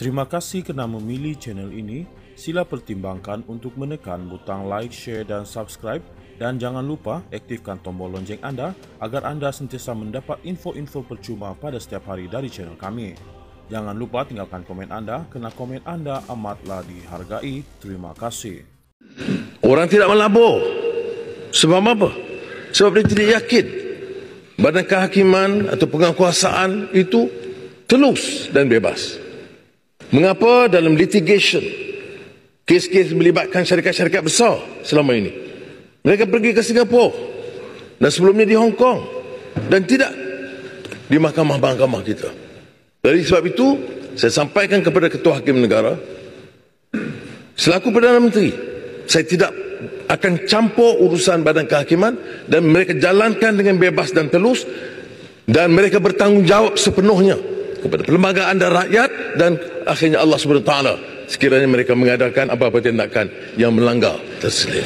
Terima kasih kerana memilih channel ini. Sila pertimbangkan untuk menekan butang like, share dan subscribe dan jangan lupa aktifkan tombol lonceng anda agar anda sentiasa mendapat info-info percuma pada setiap hari dari channel kami. Jangan lupa tinggalkan komen anda kerana komen anda amatlah dihargai. Terima kasih. Orang tidak melabur. Sebab apa? Sebab dia tidak yakin badan kehakiman atau penguasaan itu telus dan bebas. Mengapa dalam litigation kes-kes melibatkan syarikat-syarikat besar selama ini mereka pergi ke Singapura dan sebelumnya di Hong Kong dan tidak di mahkamah-mahkamah kita. Dari sebab itu saya sampaikan kepada Ketua Hakim Negara selaku Perdana Menteri saya tidak akan campur urusan badan kehakiman dan mereka jalankan dengan bebas dan telus dan mereka bertanggungjawab sepenuhnya kepada perlembagaan dan rakyat dan akhirnya Allah SWT sekiranya mereka mengadakan apa-apa tindakan yang melanggar terselit.